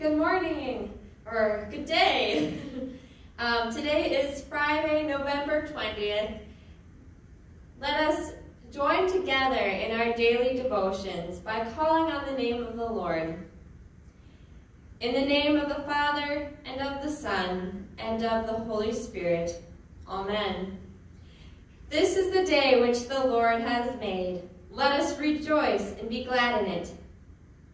Good morning, or good day. um, today is Friday, November 20th. Let us join together in our daily devotions by calling on the name of the Lord. In the name of the Father, and of the Son, and of the Holy Spirit. Amen. This is the day which the Lord has made. Let us rejoice and be glad in it.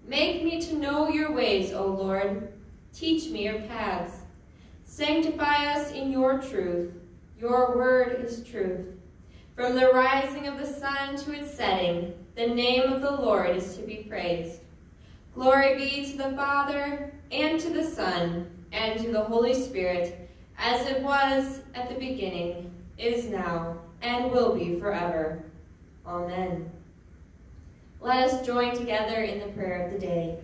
Make me to know your ways, O Lord. Teach me your paths. Sanctify us in your truth. Your word is truth. From the rising of the sun to its setting, the name of the Lord is to be praised. Glory be to the Father, and to the Son, and to the Holy Spirit, as it was at the beginning, is now, and will be forever. Amen. Let us join together in the prayer of the day.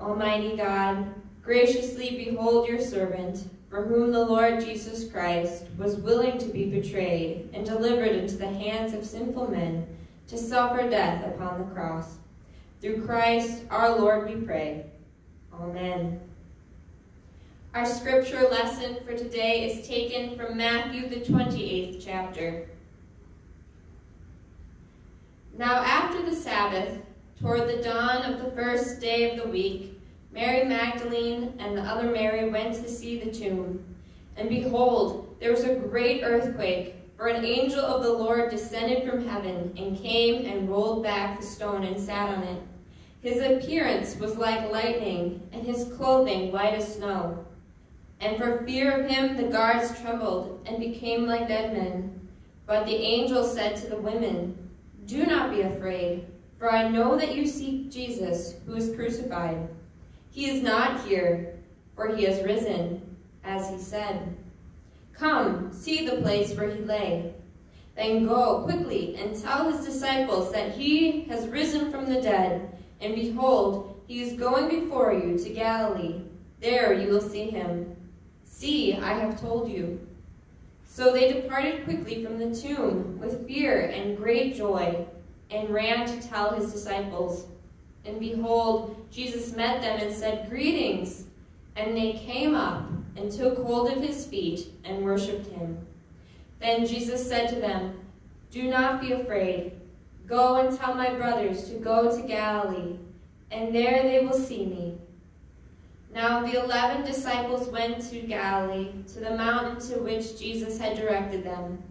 Almighty God, graciously behold your servant, for whom the Lord Jesus Christ was willing to be betrayed and delivered into the hands of sinful men to suffer death upon the cross. Through Christ our Lord we pray. Amen. Our scripture lesson for today is taken from Matthew, the 28th chapter. Now after the Sabbath, toward the dawn of the first day of the week, Mary Magdalene and the other Mary went to see the tomb. And behold, there was a great earthquake, for an angel of the Lord descended from heaven and came and rolled back the stone and sat on it. His appearance was like lightning, and his clothing white as snow. And for fear of him the guards trembled and became like dead men. But the angel said to the women, do not be afraid, for I know that you seek Jesus, who is crucified. He is not here, for he has risen, as he said. Come, see the place where he lay. Then go quickly and tell his disciples that he has risen from the dead, and behold, he is going before you to Galilee. There you will see him. See, I have told you. So they departed quickly from the tomb with fear and great joy, and ran to tell his disciples. And behold, Jesus met them and said, Greetings! And they came up and took hold of his feet and worshipped him. Then Jesus said to them, Do not be afraid. Go and tell my brothers to go to Galilee, and there they will see me. Now the eleven disciples went to Galilee, to the mountain to which Jesus had directed them.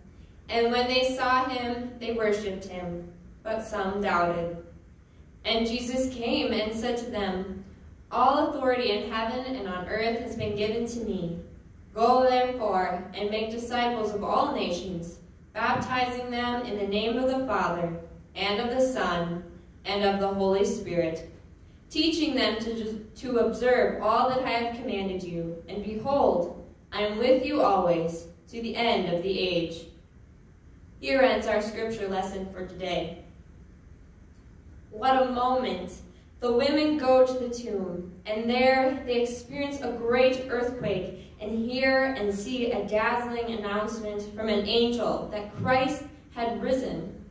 And when they saw him, they worshipped him, but some doubted. And Jesus came and said to them, All authority in heaven and on earth has been given to me. Go therefore and make disciples of all nations, baptizing them in the name of the Father, and of the Son, and of the Holy Spirit teaching them to, to observe all that I have commanded you. And behold, I am with you always, to the end of the age. Here ends our scripture lesson for today. What a moment! The women go to the tomb, and there they experience a great earthquake and hear and see a dazzling announcement from an angel that Christ had risen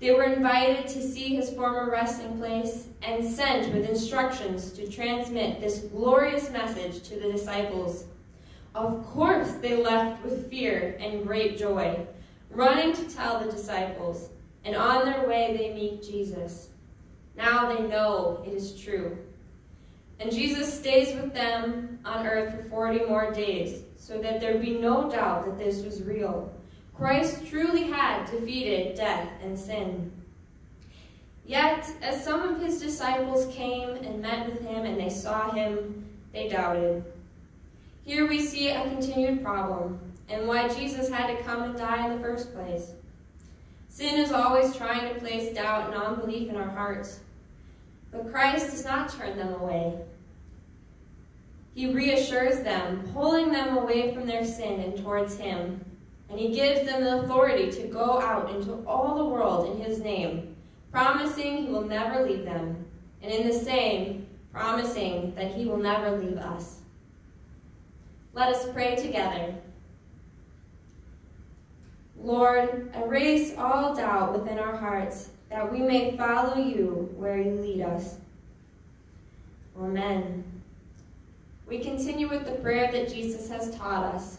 they were invited to see his former resting place and sent with instructions to transmit this glorious message to the disciples. Of course, they left with fear and great joy, running to tell the disciples, and on their way they meet Jesus. Now they know it is true. And Jesus stays with them on earth for 40 more days, so that there be no doubt that this was real. Christ truly had defeated death and sin. Yet, as some of his disciples came and met with him and they saw him, they doubted. Here we see a continued problem and why Jesus had to come and die in the first place. Sin is always trying to place doubt and unbelief in our hearts. But Christ does not turn them away. He reassures them, pulling them away from their sin and towards him and he gives them the authority to go out into all the world in his name, promising he will never leave them, and in the same, promising that he will never leave us. Let us pray together. Lord, erase all doubt within our hearts, that we may follow you where you lead us. Amen. We continue with the prayer that Jesus has taught us.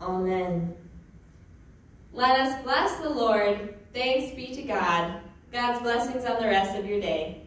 Amen. Let us bless the Lord. Thanks be to God. God's blessings on the rest of your day.